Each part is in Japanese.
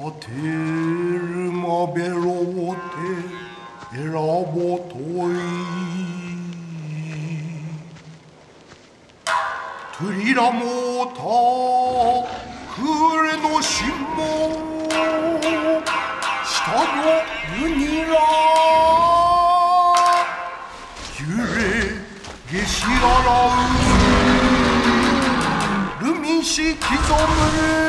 アテルマベロテエラボトイトリラモタクレのシモ下のユニラ揺れゲシララウルミシキゾム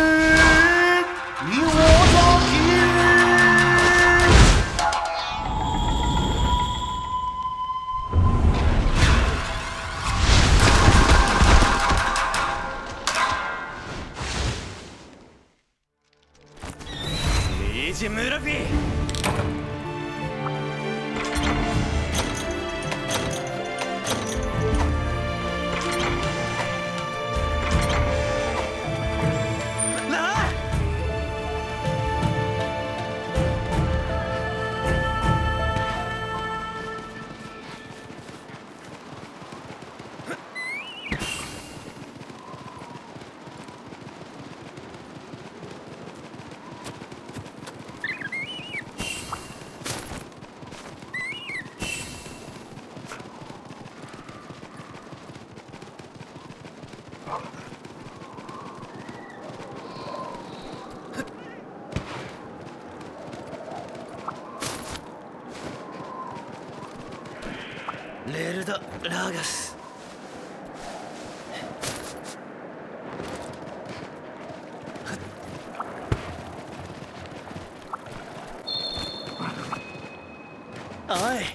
Aye.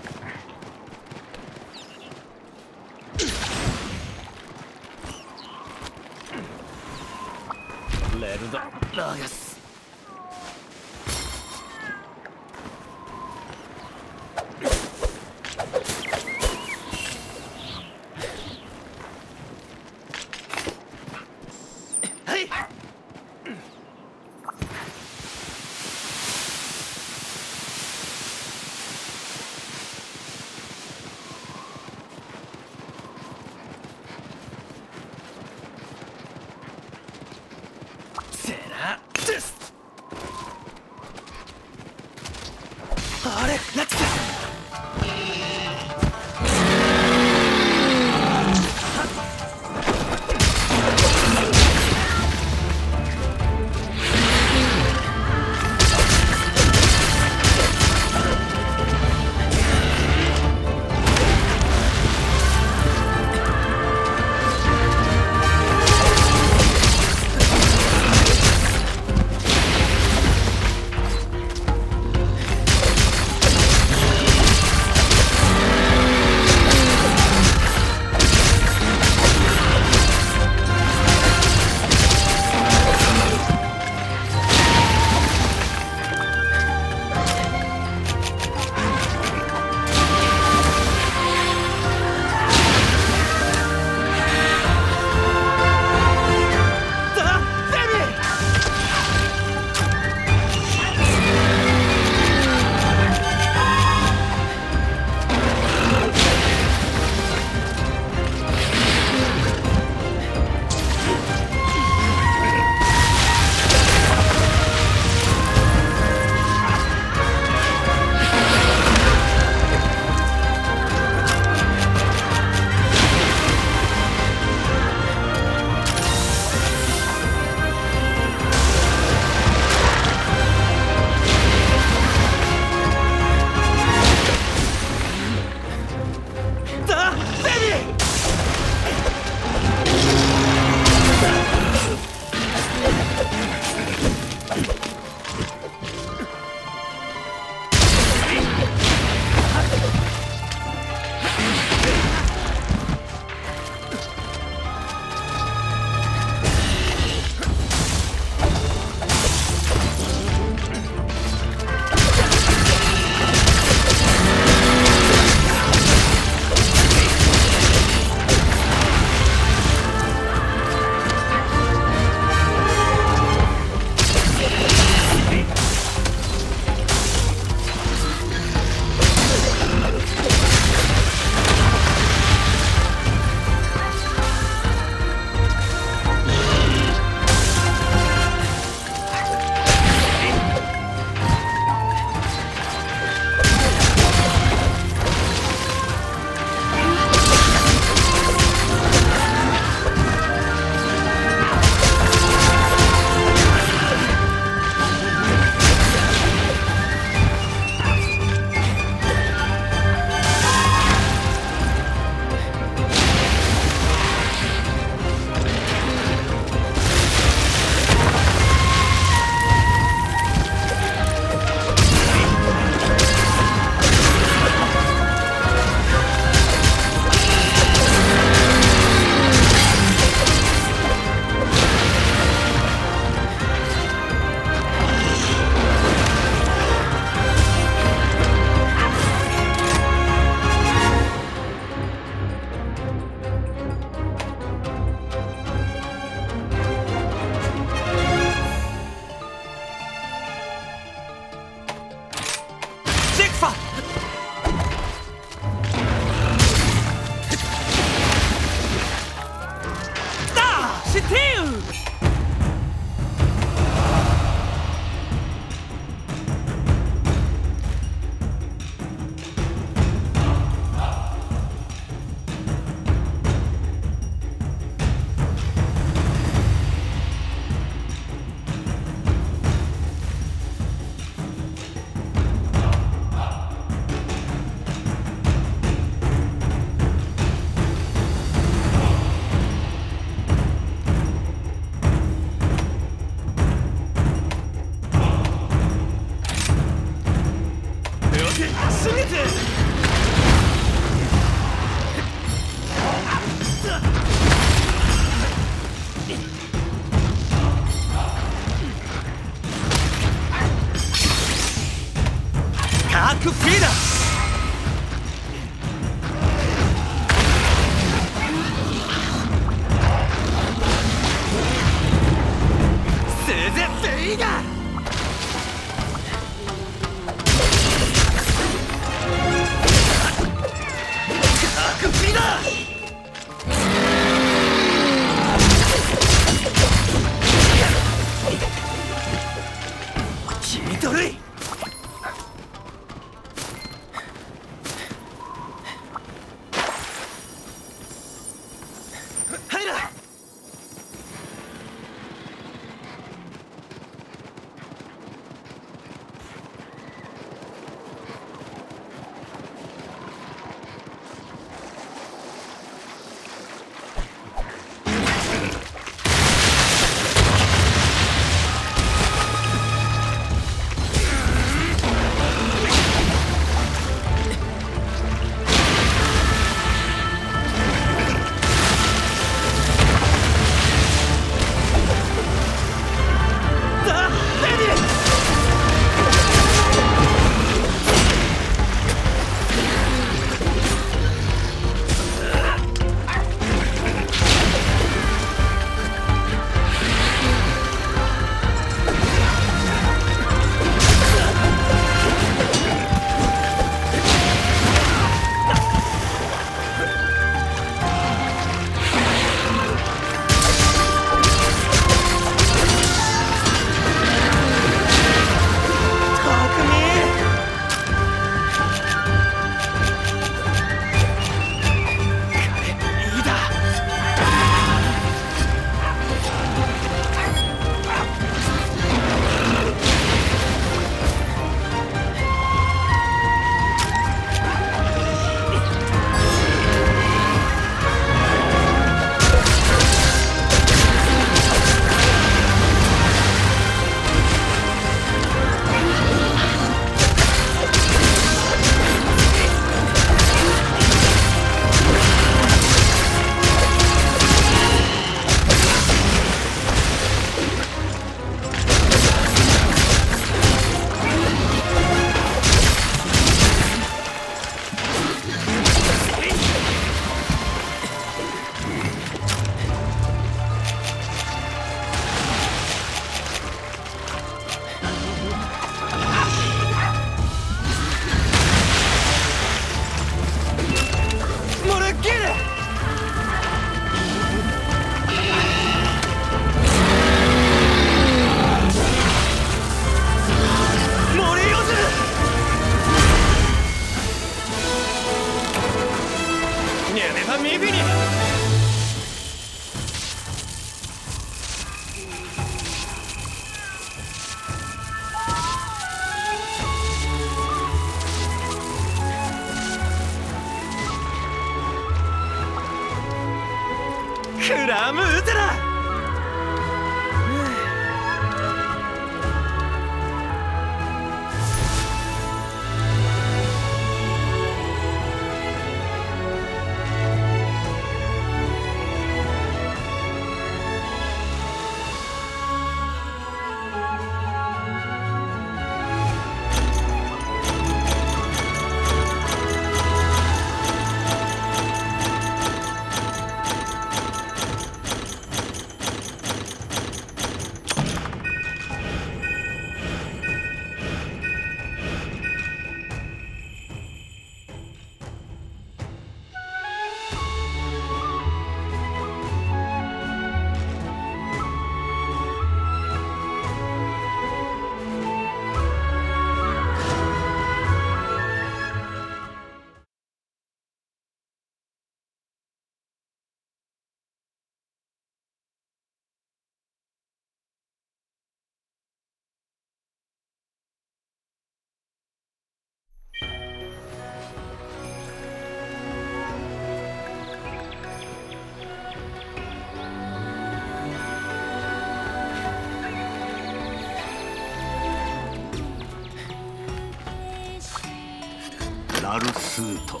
マルスート。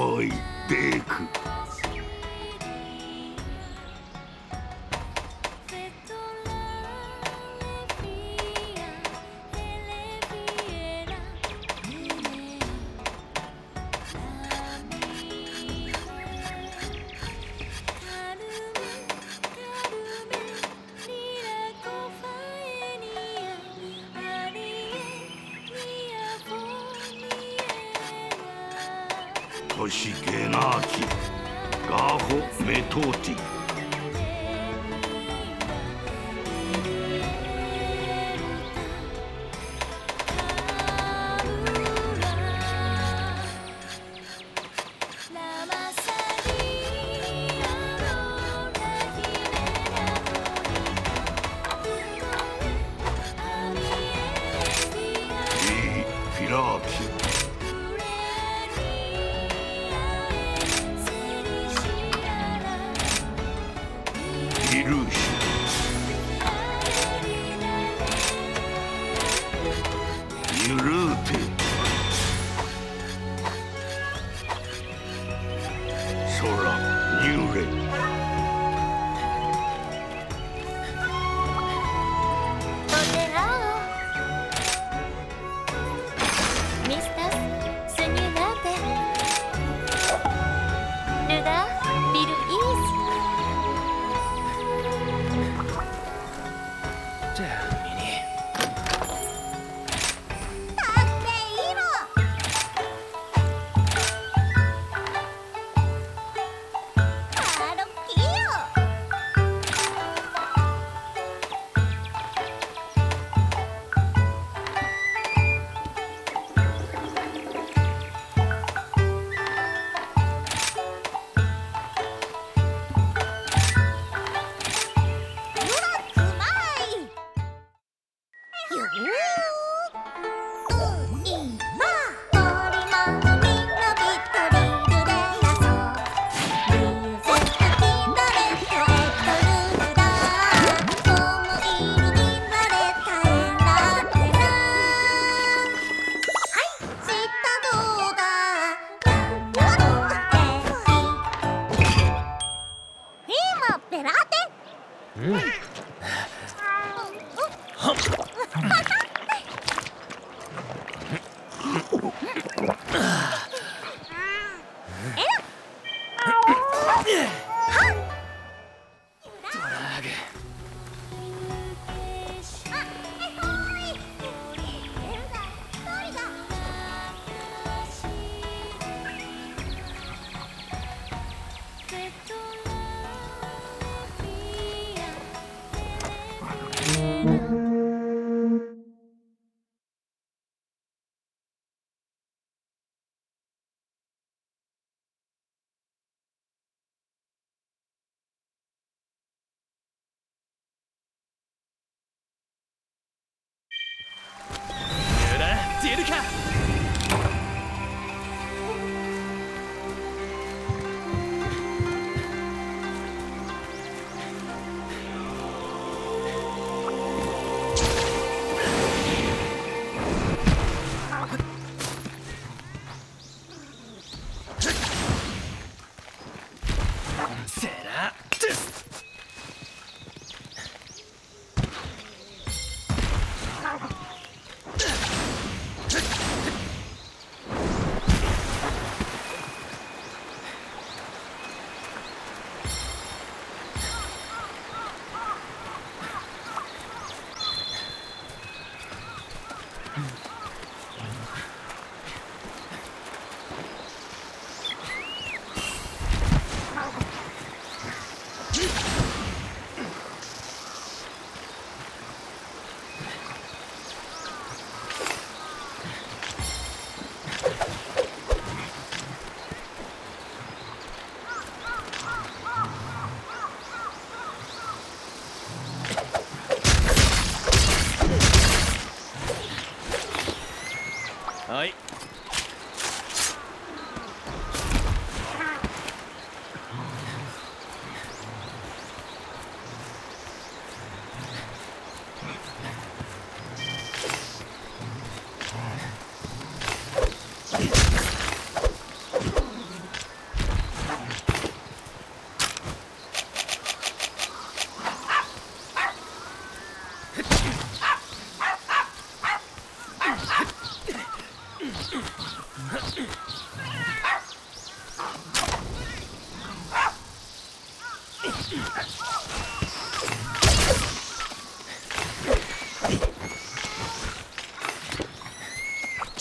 おいデーク。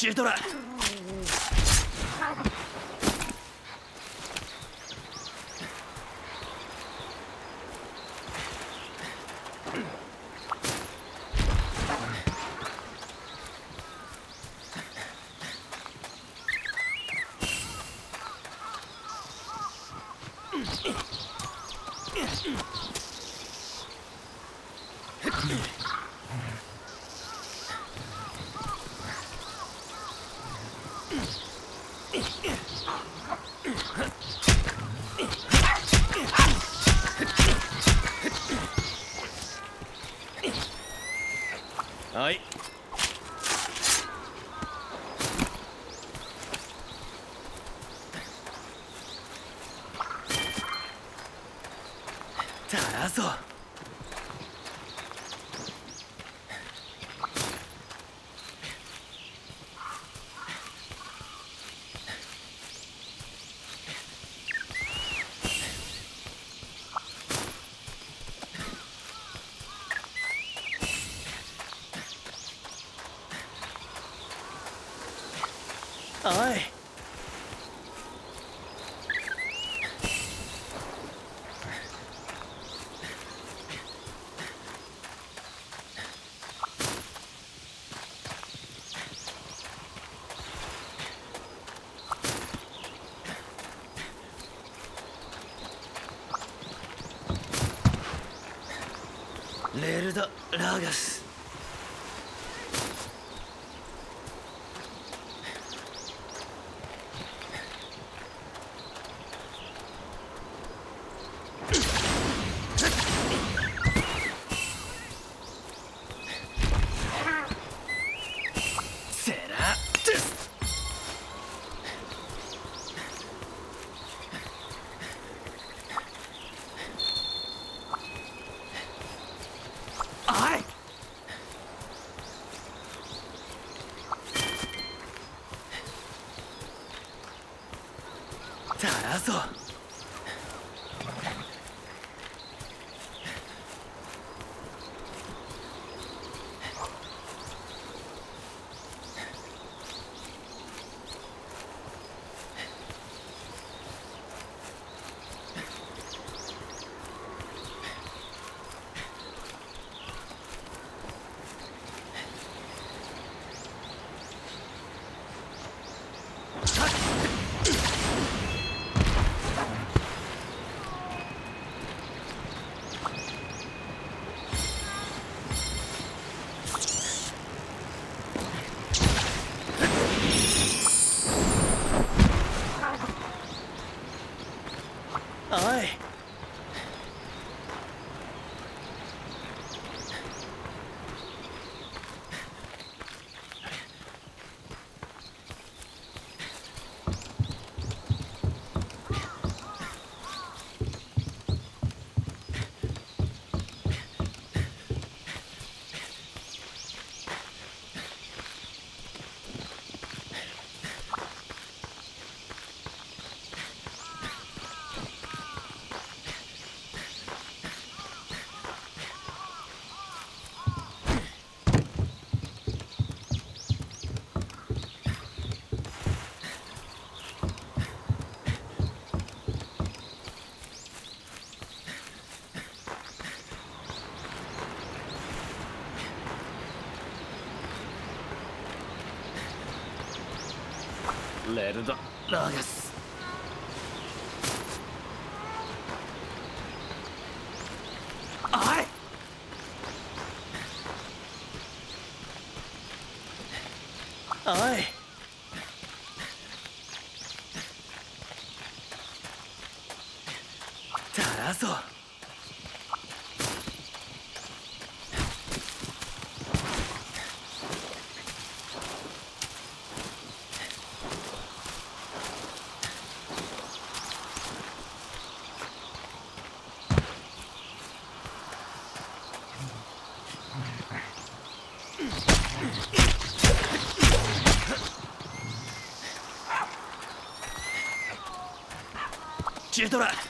シルトラだラーガス。るだラガス。おい。дурак!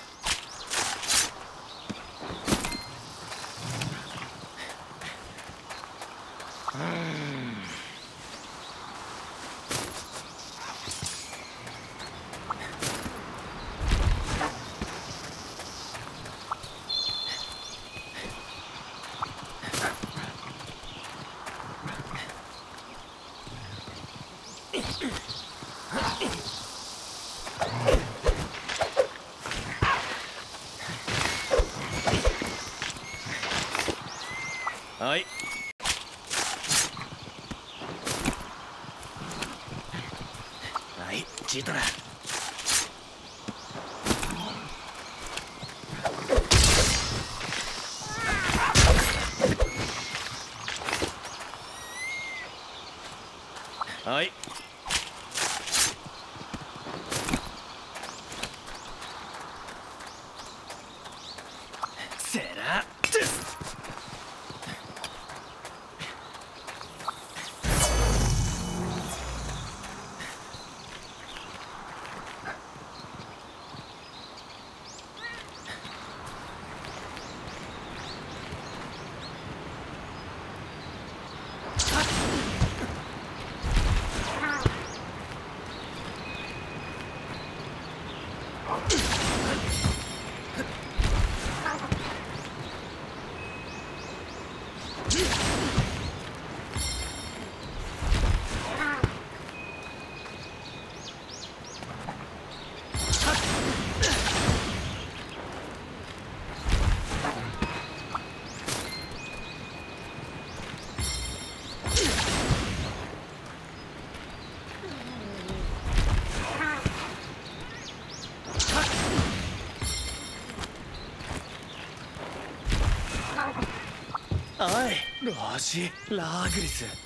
チートラはいせらトゥスおい。ロシラーグリス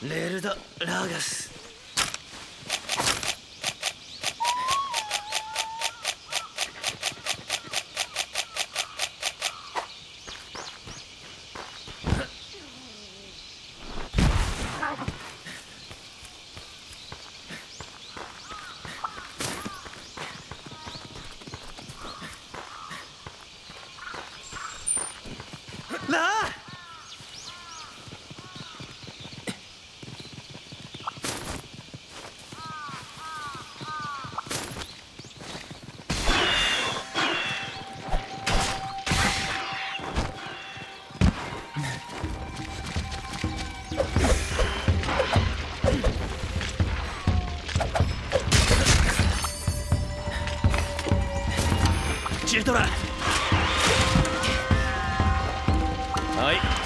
レルド・ラーガスラーチルトラ。はい。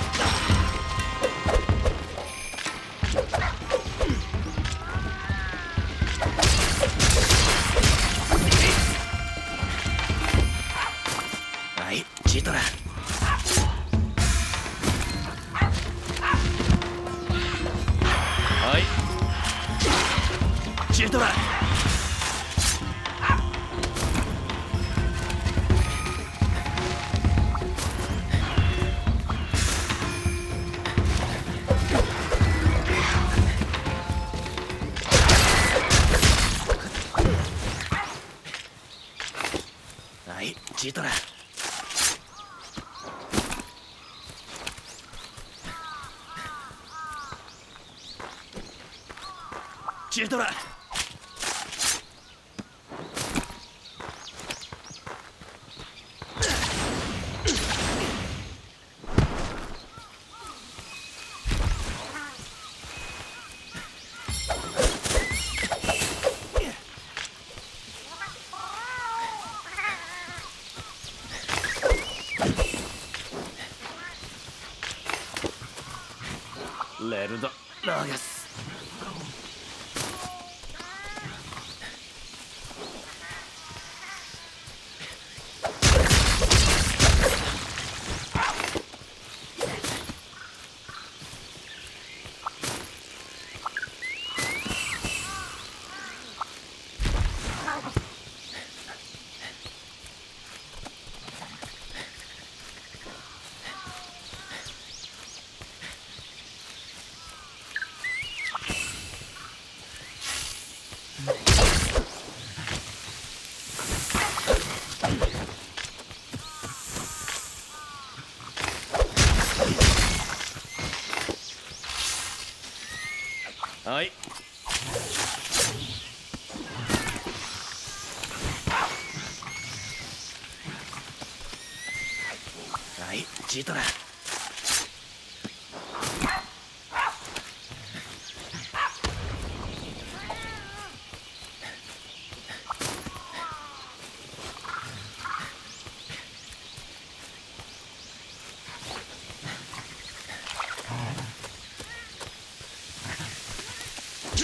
レルド・ラーガス。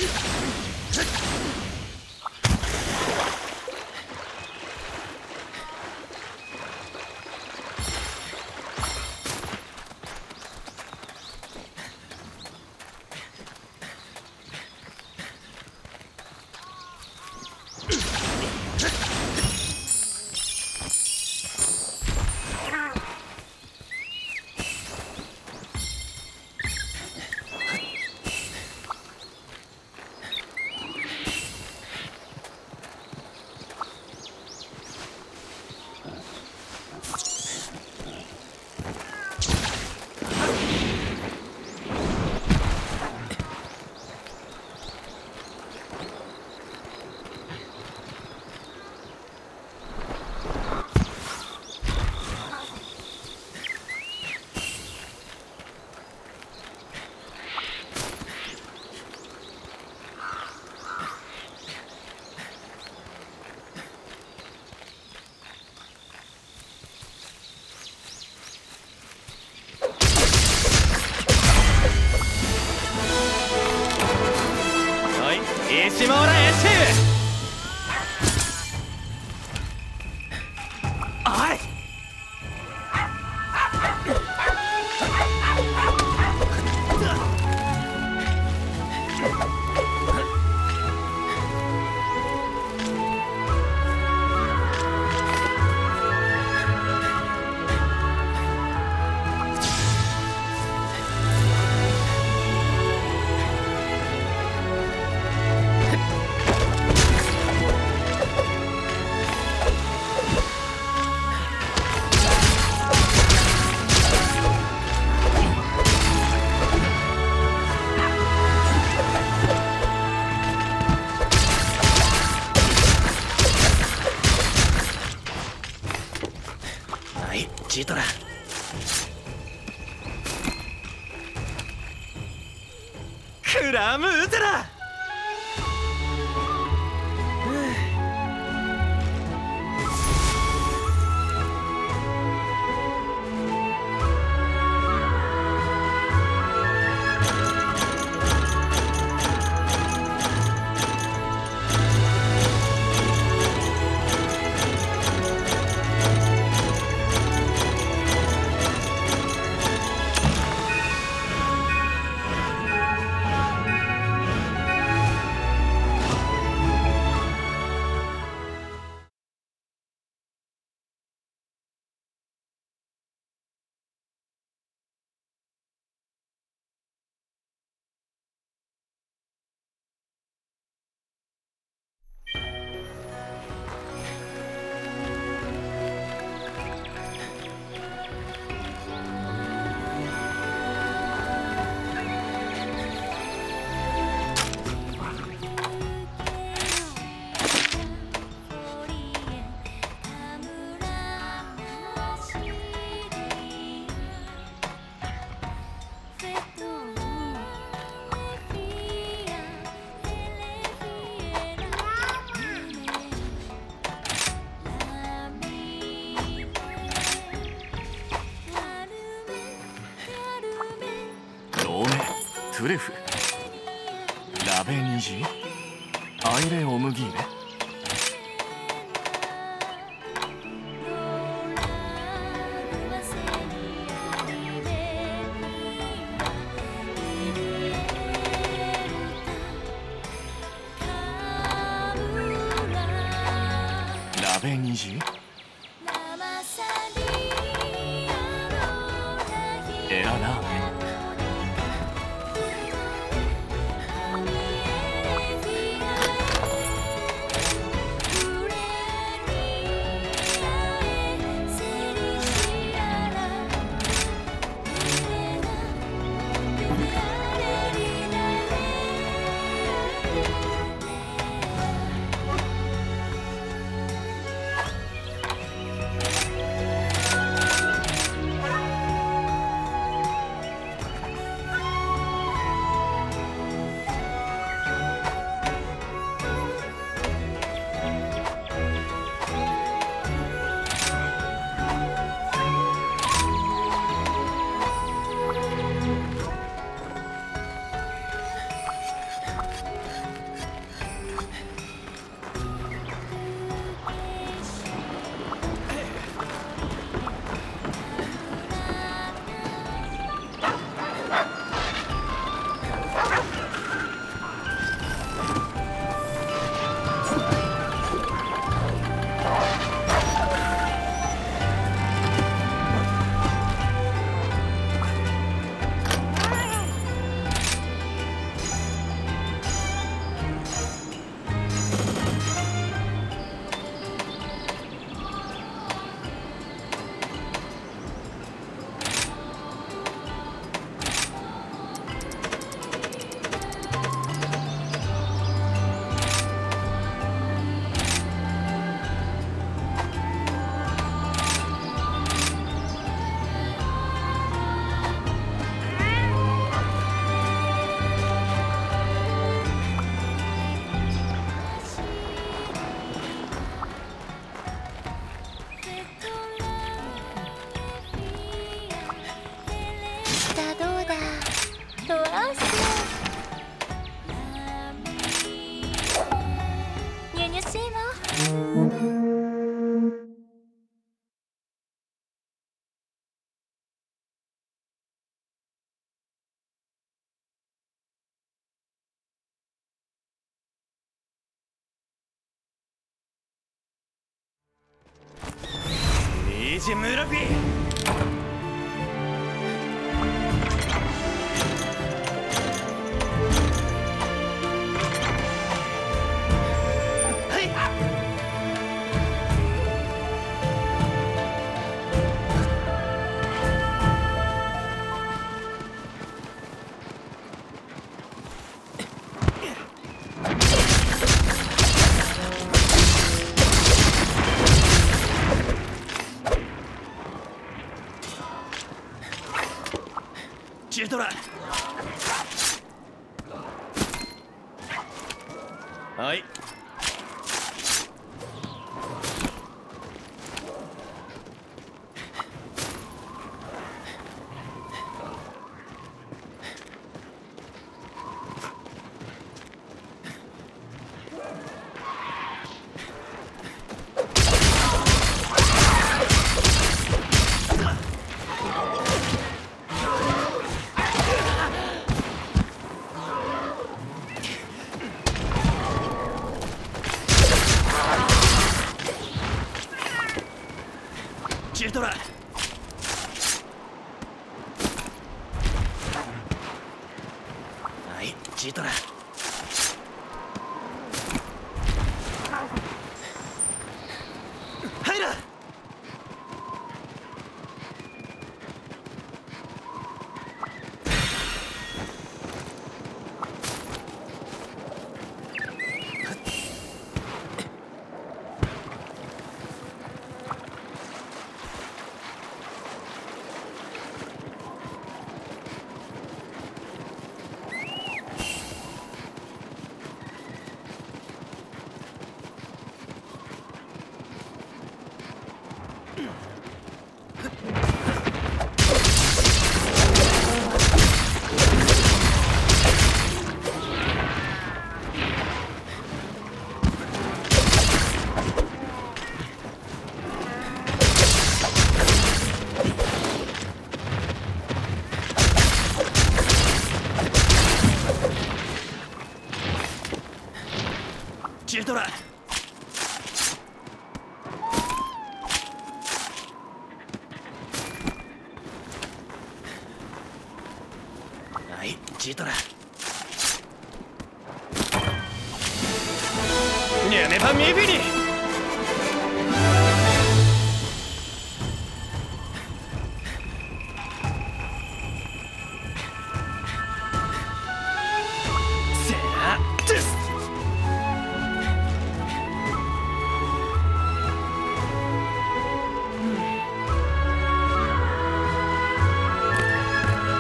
ははトゥレフ。ラベニジ？アイレオムギーレ？ラベニジ？エアラーメジムラー。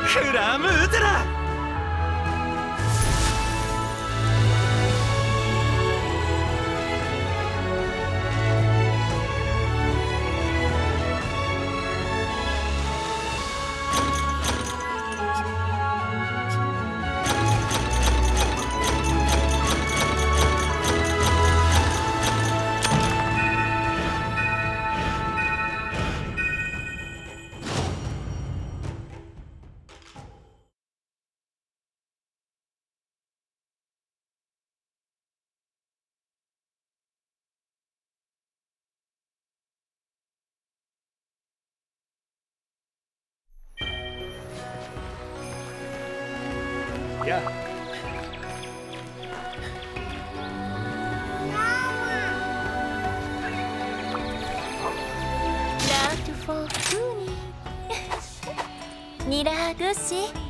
クラムウテラし。